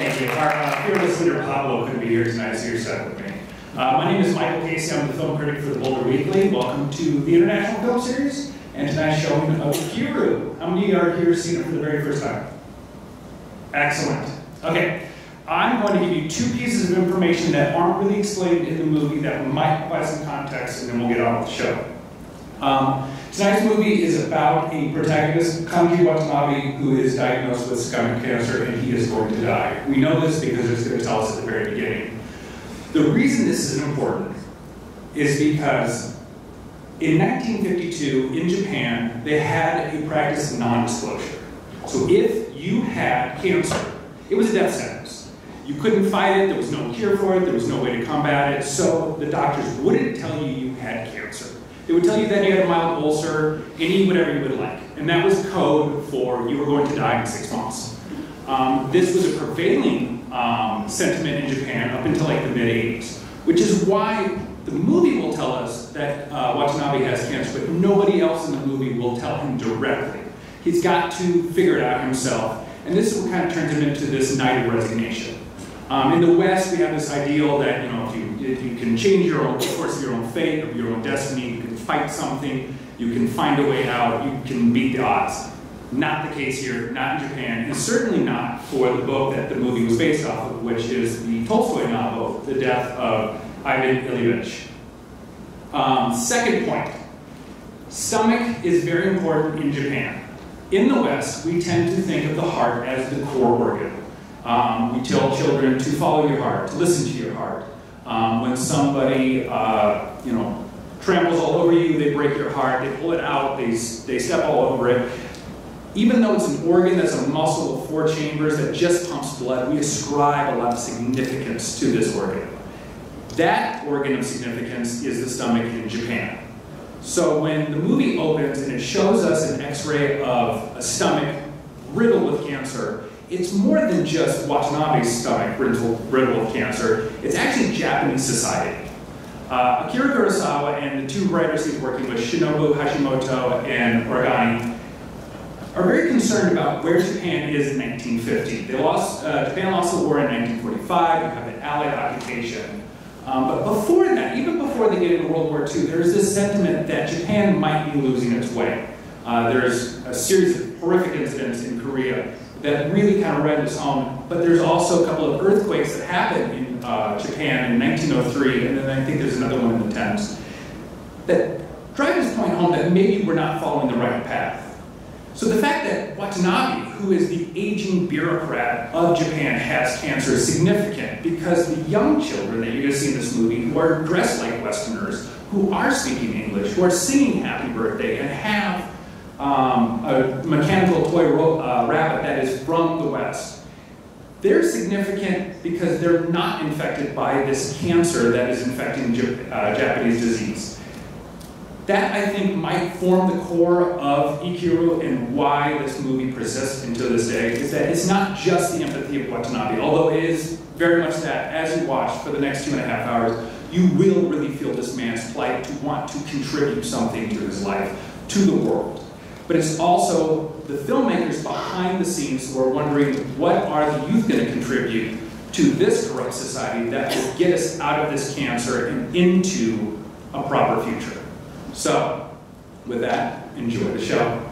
Thank you. Our uh, fearless leader Pablo couldn't be here tonight, so you're stuck with me. Uh, my name is Michael Casey. I'm the film critic for the Boulder Weekly. Welcome to the International Film Series and tonight's showing of Ikiru. How many of you are here seen it for the very first time? Excellent. Okay. I'm going to give you two pieces of information that aren't really explained in the movie that might provide some context, and then we'll get on with the show. Um, tonight's movie is about a protagonist, Kanji Watanabe, who is diagnosed with stomach cancer and he is going to die. We know this because it's going to tell us at the very beginning. The reason this is important is because in 1952, in Japan, they had a practice of non-disclosure. So if you had cancer, it was a death sentence. You couldn't fight it, there was no cure for it, there was no way to combat it, so the doctors wouldn't tell you you had cancer. They would tell you that you had a mild ulcer and whatever you would like. And that was code for you were going to die in six months. Um, this was a prevailing um, sentiment in Japan up until like the mid 80s, which is why the movie will tell us that uh, Watanabe has cancer, but nobody else in the movie will tell him directly. He's got to figure it out himself. And this is what kind of turns him into this knight of resignation. Um, in the West, we have this ideal that you know if you if you can change your own course of your own fate, of your own destiny, you can fight something, you can find a way out, you can beat the odds. Not the case here, not in Japan, and certainly not for the book that the movie was based off of, which is the Tolstoy novel, The Death of Ivan Ilyich. Um, second point, stomach is very important in Japan. In the West, we tend to think of the heart as the core organ. Um, we tell children to follow your heart, to listen to your heart. Um, when somebody, uh, you know, tramples all over you, they break your heart, they pull it out, they, they step all over it. Even though it's an organ that's a muscle of four chambers that just pumps blood, we ascribe a lot of significance to this organ. That organ of significance is the stomach in Japan. So when the movie opens and it shows us an x-ray of a stomach riddled with cancer, it's more than just Watanabe's stomach riddled with cancer. It's actually Japanese society. Uh, Akira Kurosawa and the two writers he's working with, Shinobu Hashimoto and Oragami, are very concerned about where Japan is in 1950. They lost, uh, Japan lost the war in 1945, you have an Allied occupation. Um, but before that, even before they get into World War II, there's this sentiment that Japan might be losing its way. Uh, there's a series of horrific incidents in Korea that really kind of read this home, but there's also a couple of earthquakes that happened in uh, Japan in 1903, and then I think there's another one in the 10s, that drive this point home that maybe we're not following the right path. So the fact that Watanabe, who is the aging bureaucrat of Japan, has cancer is significant because the young children that you're going to see in this movie who are dressed like Westerners, who are speaking English, who are singing Happy Birthday, and have um, a mechanical toy uh, that is from the West, they're significant because they're not infected by this cancer that is infecting uh, Japanese disease. That, I think, might form the core of Ikiru and why this movie persists until this day, is that it's not just the empathy of Watanabe, although it is very much that. As you watch for the next two and a half hours, you will really feel this man's plight to want to contribute something to his life, to the world but it's also the filmmakers behind the scenes who are wondering what are the youth going to contribute to this corrupt society that will get us out of this cancer and into a proper future. So, with that, enjoy the show.